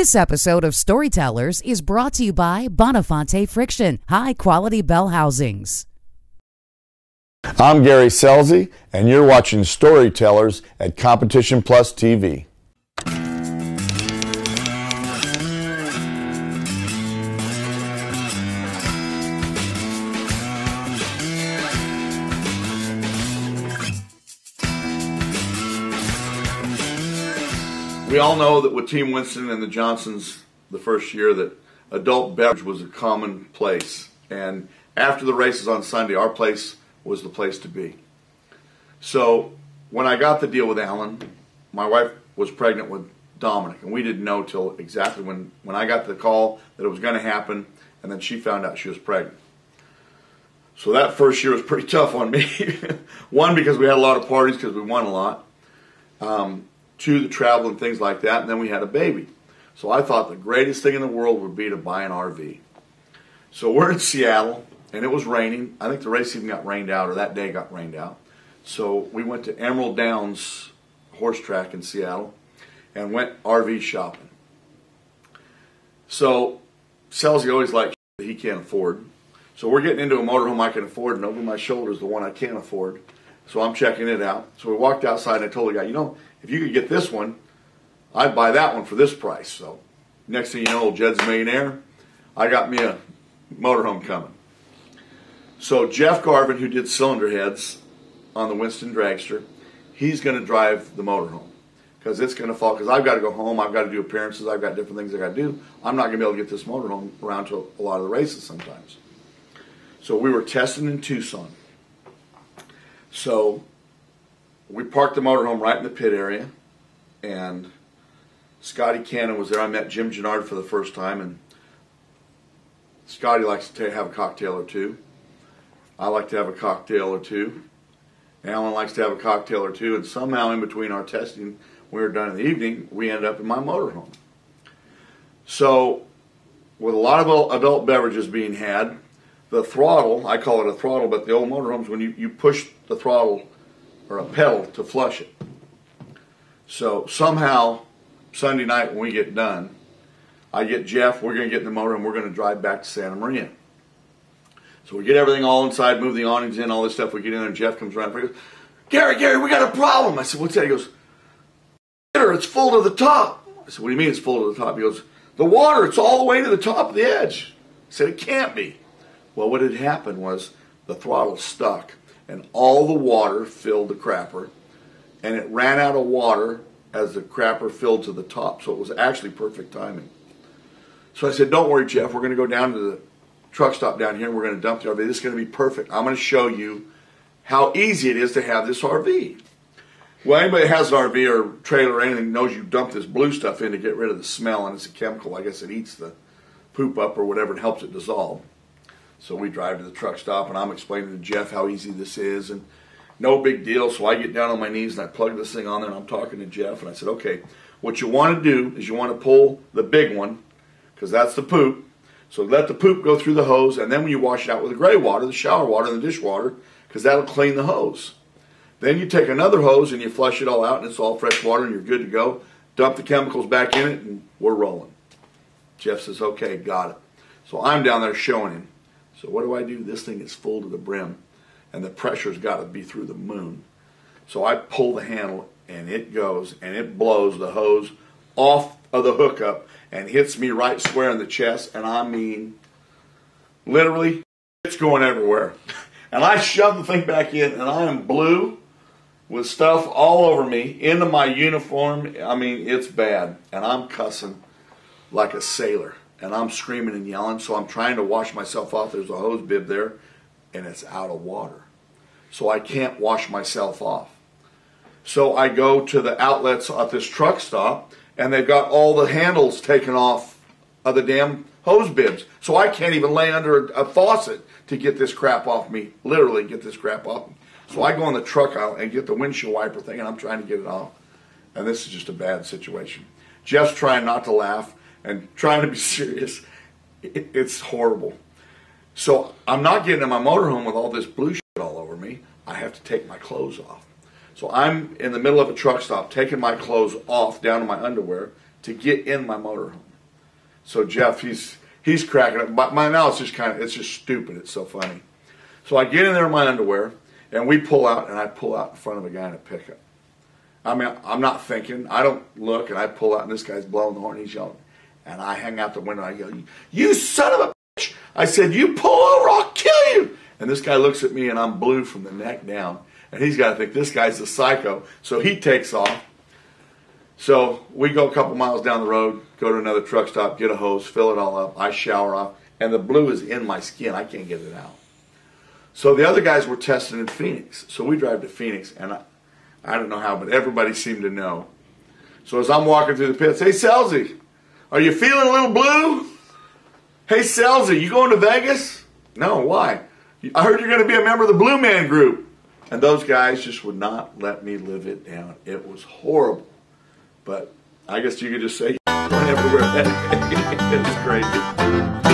This episode of Storytellers is brought to you by Bonafonte Friction, high quality bell housings. I'm Gary Scelzi, and you're watching Storytellers at Competition Plus TV. We all know that with Team Winston and the Johnsons the first year that adult beverage was a common place. And after the races on Sunday, our place was the place to be. So when I got the deal with Alan, my wife was pregnant with Dominic, and we didn't know till exactly when, when I got the call that it was going to happen, and then she found out she was pregnant. So that first year was pretty tough on me. One, because we had a lot of parties because we won a lot. Um, to the travel and things like that, and then we had a baby. So I thought the greatest thing in the world would be to buy an RV. So we're in Seattle, and it was raining. I think the race even got rained out, or that day got rained out. So we went to Emerald Downs horse track in Seattle and went RV shopping. So Scelzi always that he can't afford. So we're getting into a motorhome I can afford, and over my shoulder is the one I can't afford. So I'm checking it out. So we walked outside, and I told the guy, you know, if you could get this one, I'd buy that one for this price. So next thing you know, Jed's a millionaire. I got me a motorhome coming. So Jeff Garvin, who did cylinder heads on the Winston Dragster, he's going to drive the motorhome because it's going to fall. Because I've got to go home, I've got to do appearances, I've got different things I got to do. I'm not going to be able to get this motorhome around to a lot of the races sometimes. So we were testing in Tucson. So we parked the motorhome right in the pit area, and Scotty Cannon was there. I met Jim Gennard for the first time, and Scotty likes to have a cocktail or two. I like to have a cocktail or two. Alan likes to have a cocktail or two, and somehow in between our testing, we were done in the evening, we ended up in my motorhome. So, with a lot of adult beverages being had, the throttle, I call it a throttle, but the old motorhomes, when you, you push the throttle or a pedal to flush it. So somehow, Sunday night when we get done, I get Jeff, we're going to get in the motor and we're going to drive back to Santa Maria. So we get everything all inside, move the awnings in, all this stuff. We get in there and Jeff comes around and goes, Gary, Gary, we got a problem. I said, what's that? He goes, it's full to the top. I said, what do you mean it's full to the top? He goes, the water, it's all the way to the top of the edge. I said, it can't be. Well, what had happened was the throttle stuck and all the water filled the crapper, and it ran out of water as the crapper filled to the top. So it was actually perfect timing. So I said, Don't worry, Jeff, we're going to go down to the truck stop down here and we're going to dump the RV. This is going to be perfect. I'm going to show you how easy it is to have this RV. Well, anybody that has an RV or trailer or anything knows you dump this blue stuff in to get rid of the smell, and it's a chemical. I guess it eats the poop up or whatever and helps it dissolve. So we drive to the truck stop, and I'm explaining to Jeff how easy this is, and no big deal. So I get down on my knees and I plug this thing on there, and I'm talking to Jeff, and I said, okay, what you want to do is you want to pull the big one, because that's the poop. So let the poop go through the hose, and then when you wash it out with the gray water, the shower water, and the dishwater, because that'll clean the hose. Then you take another hose and you flush it all out, and it's all fresh water, and you're good to go. Dump the chemicals back in it, and we're rolling. Jeff says, okay, got it. So I'm down there showing him. So what do I do? This thing is full to the brim, and the pressure's got to be through the moon. So I pull the handle, and it goes, and it blows the hose off of the hookup and hits me right square in the chest, and I mean, literally, it's going everywhere. And I shove the thing back in, and I am blue with stuff all over me into my uniform. I mean, it's bad, and I'm cussing like a sailor and I'm screaming and yelling, so I'm trying to wash myself off. There's a hose bib there, and it's out of water. So I can't wash myself off. So I go to the outlets at this truck stop, and they've got all the handles taken off of the damn hose bibs. So I can't even lay under a, faucet to get this crap off me. Literally, get this crap off me. So I go in the truck out and get the windshield wiper thing, and I'm trying to get it off. And this is just a bad situation. Jeff's trying not to laugh and trying to be serious, it, it's horrible. So I'm not getting in my motorhome with all this blue shit all over me. I have to take my clothes off. So I'm in the middle of a truck stop taking my clothes off down to my underwear to get in my motorhome. So Jeff, he's he's cracking up. But my now it's just kind of it's just stupid. It's so funny. So I get in there in my underwear, and we pull out, and I pull out in front of a guy in a pickup. I mean, I'm not thinking. I don't look, and I pull out, and this guy's blowing the horn. He's yelling, and I hang out the window. I go, "You son of a bitch!" I said, "You pull over, I'll kill you!" And this guy looks at me, and I'm blue from the neck down, and he's got to think this guy's a psycho. So he takes off. So we go a couple miles down the road, go to another truck stop, get a hose, fill it all up. I shower off, and the blue is in my skin. I can't get it out. So the other guys were testing in Phoenix. So we drive to Phoenix, and I, I don't know how, but everybody seemed to know. So as I'm walking through the pits, hey Scelzi, are you feeling a little blue? Hey Scelzi, you going to Vegas? No, why? I heard you're going to be a member of the Blue Man Group. And those guys just would not let me live it down. It was horrible. But I guess you could just say everywhere. it was crazy.